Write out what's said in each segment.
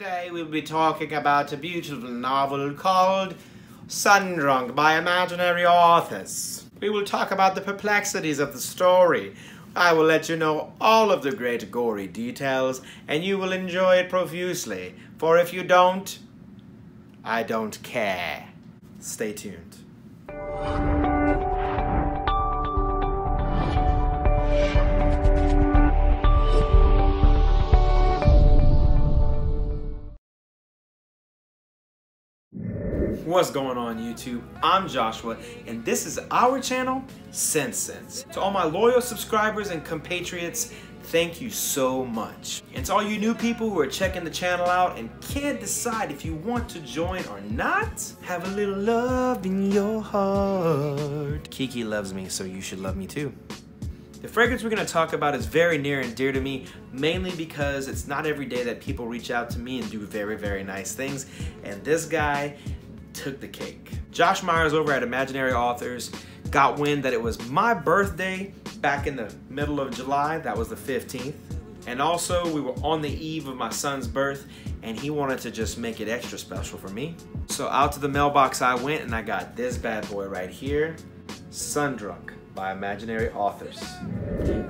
Today we'll be talking about a beautiful novel called Sundrunk by imaginary authors. We will talk about the perplexities of the story. I will let you know all of the great gory details and you will enjoy it profusely. For if you don't, I don't care. Stay tuned. What's going on YouTube? I'm Joshua and this is our channel, ScentSense. To all my loyal subscribers and compatriots, thank you so much. And to all you new people who are checking the channel out and can't decide if you want to join or not, have a little love in your heart. Kiki loves me, so you should love me too. The fragrance we're going to talk about is very near and dear to me, mainly because it's not every day that people reach out to me and do very, very nice things. And this guy took the cake. Josh Meyers over at Imaginary Authors got wind that it was my birthday back in the middle of July. That was the 15th. And also, we were on the eve of my son's birth, and he wanted to just make it extra special for me. So out to the mailbox I went, and I got this bad boy right here, Sundrunk by Imaginary Authors.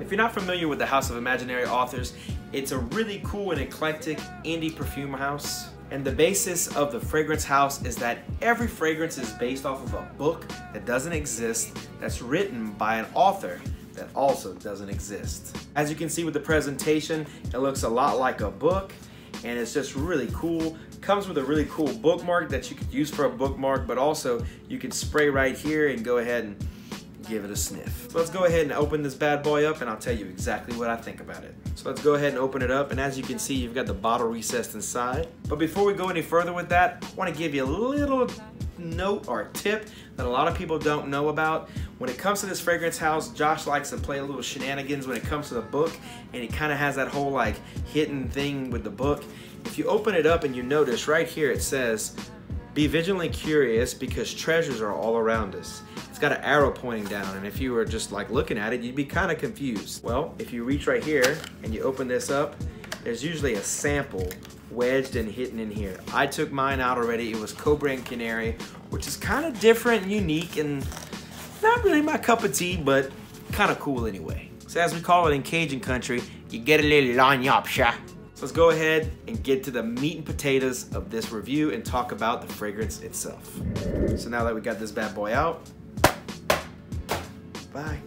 If you're not familiar with the House of Imaginary Authors, it's a really cool and eclectic indie perfume house. And the basis of the fragrance house is that every fragrance is based off of a book that doesn't exist, that's written by an author that also doesn't exist. As you can see with the presentation, it looks a lot like a book and it's just really cool. Comes with a really cool bookmark that you could use for a bookmark, but also you can spray right here and go ahead and give it a sniff. So let's go ahead and open this bad boy up and I'll tell you exactly what I think about it. So let's go ahead and open it up and as you can see you've got the bottle recessed inside. But before we go any further with that, I want to give you a little note or tip that a lot of people don't know about. When it comes to this fragrance house, Josh likes to play a little shenanigans when it comes to the book and he kind of has that whole like hidden thing with the book. If you open it up and you notice right here it says, be vigilantly curious because treasures are all around us It's got an arrow pointing down and if you were just like looking at it you'd be kind of confused. Well if you reach right here and you open this up there's usually a sample wedged and hidden in here. I took mine out already. It was Cobra and Canary which is kind of different and unique and not really my cup of tea but kind of cool anyway. So as we call it in Cajun country you get a little lanyapsha. Let's go ahead and get to the meat and potatoes of this review and talk about the fragrance itself. So now that we got this bad boy out, Bye.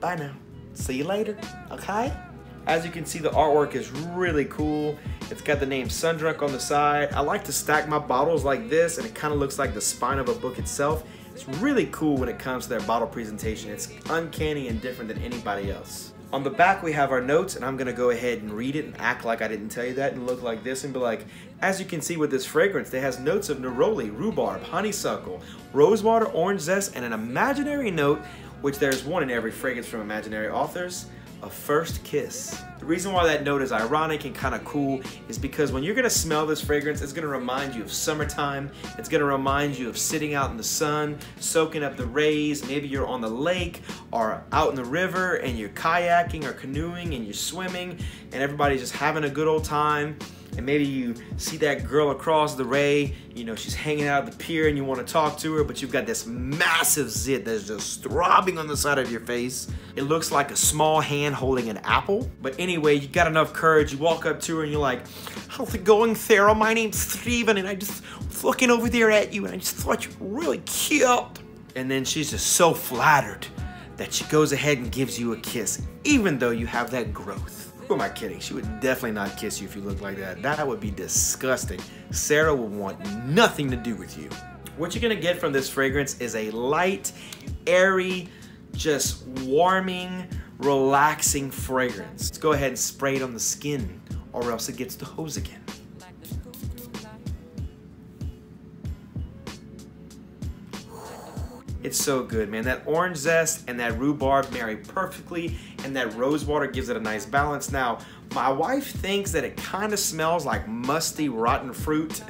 Bye now. See you later, okay? As you can see, the artwork is really cool. It's got the name Sundrunk on the side. I like to stack my bottles like this, and it kind of looks like the spine of a book itself. It's really cool when it comes to their bottle presentation. It's uncanny and different than anybody else. On the back, we have our notes, and I'm gonna go ahead and read it and act like I didn't tell you that and look like this and be like, as you can see with this fragrance, it has notes of neroli, rhubarb, honeysuckle, rosewater, orange zest, and an imaginary note which there's one in every fragrance from imaginary authors, a first kiss. The reason why that note is ironic and kind of cool is because when you're gonna smell this fragrance, it's gonna remind you of summertime. It's gonna remind you of sitting out in the sun, soaking up the rays. Maybe you're on the lake or out in the river and you're kayaking or canoeing and you're swimming and everybody's just having a good old time and maybe you see that girl across the ray, you know, she's hanging out at the pier and you want to talk to her, but you've got this massive zit that's just throbbing on the side of your face. It looks like a small hand holding an apple. But anyway, you got enough courage, you walk up to her and you're like, how's it going, Sarah? My name's Steven and I just was looking over there at you and I just thought you were really cute. And then she's just so flattered that she goes ahead and gives you a kiss, even though you have that growth. Who am I kidding? She would definitely not kiss you if you look like that. That would be disgusting. Sarah would want nothing to do with you. What you're gonna get from this fragrance is a light, airy, just warming, relaxing fragrance. Let's go ahead and spray it on the skin or else it gets the hose again. It's so good, man. That orange zest and that rhubarb marry perfectly, and that rose water gives it a nice balance. Now, my wife thinks that it kind of smells like musty, rotten fruit,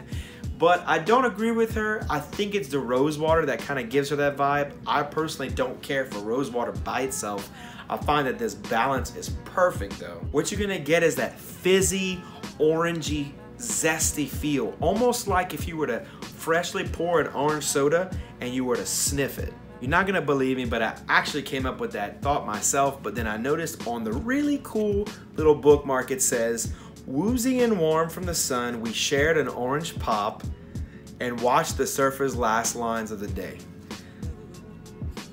but I don't agree with her. I think it's the rose water that kind of gives her that vibe. I personally don't care for rose water by itself. I find that this balance is perfect though. What you're gonna get is that fizzy, orangey zesty feel, almost like if you were to freshly poured an orange soda and you were to sniff it. You're not gonna believe me, but I actually came up with that thought myself, but then I noticed on the really cool little bookmark it says, Woozy and warm from the sun, we shared an orange pop and watched the surfer's last lines of the day.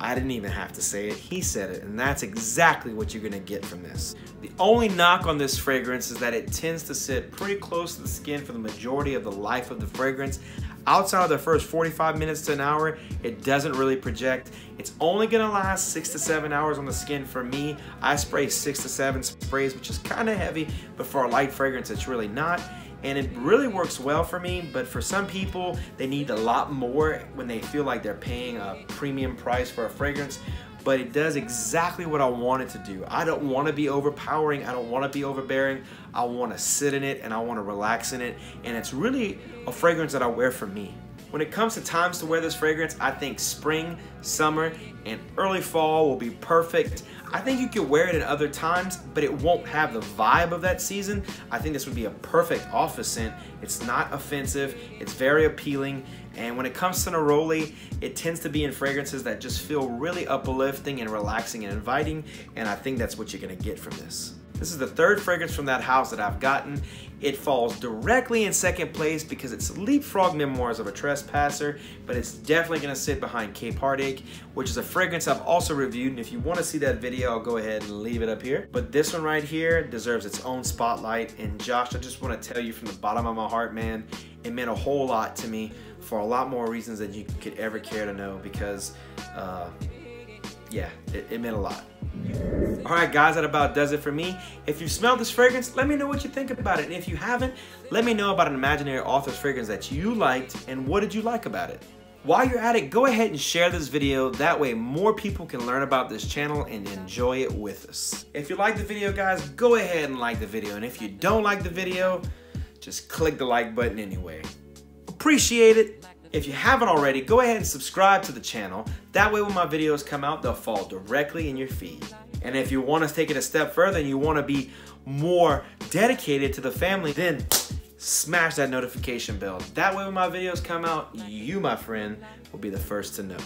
I didn't even have to say it, he said it, and that's exactly what you're gonna get from this. The only knock on this fragrance is that it tends to sit pretty close to the skin for the majority of the life of the fragrance. Outside of the first 45 minutes to an hour, it doesn't really project. It's only gonna last six to seven hours on the skin for me. I spray six to seven sprays, which is kinda heavy, but for a light fragrance, it's really not and it really works well for me but for some people they need a lot more when they feel like they're paying a premium price for a fragrance but it does exactly what I want it to do. I don't want to be overpowering. I don't want to be overbearing. I want to sit in it and I want to relax in it. And it's really a fragrance that I wear for me. When it comes to times to wear this fragrance, I think spring, summer, and early fall will be perfect. I think you could wear it at other times, but it won't have the vibe of that season. I think this would be a perfect office scent. It's not offensive, it's very appealing, and when it comes to neroli, it tends to be in fragrances that just feel really uplifting and relaxing and inviting, and I think that's what you're gonna get from this. This is the third fragrance from that house that I've gotten. It falls directly in second place because it's Leapfrog Memoirs of a Trespasser, but it's definitely gonna sit behind Cape Heartache, which is a fragrance I've also reviewed, and if you wanna see that video, I'll go ahead and leave it up here. But this one right here deserves its own spotlight, and Josh, I just wanna tell you from the bottom of my heart, man, it meant a whole lot to me for a lot more reasons than you could ever care to know because, uh, yeah, it, it meant a lot. Alright guys, that about does it for me. If you smelled this fragrance, let me know what you think about it. And if you haven't, let me know about an imaginary author's fragrance that you liked and what did you like about it. While you're at it, go ahead and share this video. That way more people can learn about this channel and enjoy it with us. If you like the video guys, go ahead and like the video. And if you don't like the video, just click the like button anyway. Appreciate it. If you haven't already, go ahead and subscribe to the channel. That way when my videos come out, they'll fall directly in your feed. And if you want to take it a step further and you want to be more dedicated to the family, then smash that notification bell. That way when my videos come out, you, my friend, will be the first to know.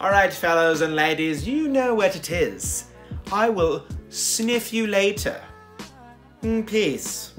All right, fellows and ladies, you know what it is. I will sniff you later. Mm, peace.